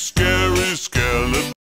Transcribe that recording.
scared.